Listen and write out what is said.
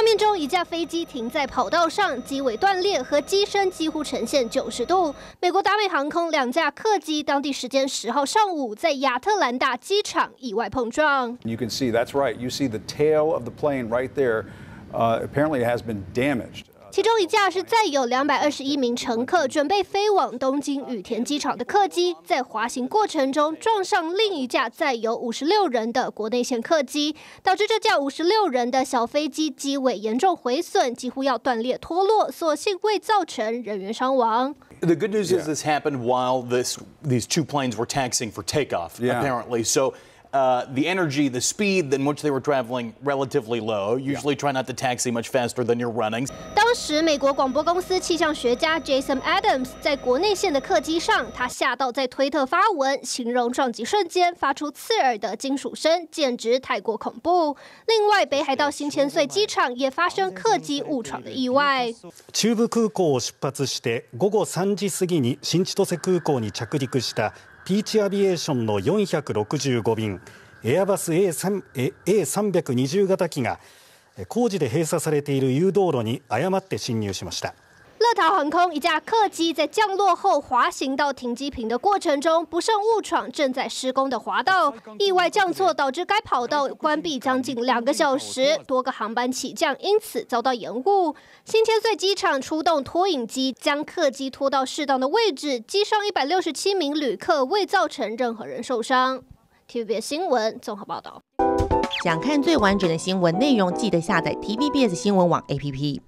画面中，一架飞机停在跑道上，机尾断裂，和机身几乎呈现九十度。美国达美航空两架客机，当地时间十号上午在亚特兰大机场意外碰撞。You can see that's right. You see the tail of the plane right there. Uh, apparently, it has been damaged. 其中一架是载有两百二十一名乘客，准备飞往东京羽田机场的客机，在滑行过程中撞上另一架载有五十六人的国内线客机，导致这架五十六人的小飞机机尾严重毁损，几乎要断裂脱落，所幸未造成人员伤亡。The good news is this happened while this these two planes were taxiing for takeoff, apparently. So. Uh, the energy, the speed in which they were traveling relatively low. Usually try not to taxi much faster than you're running. 当时，美国广播公司气象学家 Jason Adams 在国内线的客机上，他吓到在推特发文，形容撞击瞬间发出刺耳的金属声，简直太过恐怖。另外，北海道新千岁机场也发生客机误闯的意外。中部空港を出発して午後3時過ぎに新千歳空港に着陸した ピーチアビエーションの465便エアバス A320 型機が工事で閉鎖されている誘導路に誤って進入しました。乐桃航空一架客机在降落后滑行到停机坪的过程中，不慎误闯正在施工的滑道，意外降错导致该跑道关闭将近两个小时，多个航班起降因此遭到延误。新千岁机场出动拖引机将客机拖到适当的位置，机上一百六十七名旅客未造成任何人受伤。TVBS 新闻综合报道。想看最完整的新闻内容，记得下载 TVBS 新闻网 APP。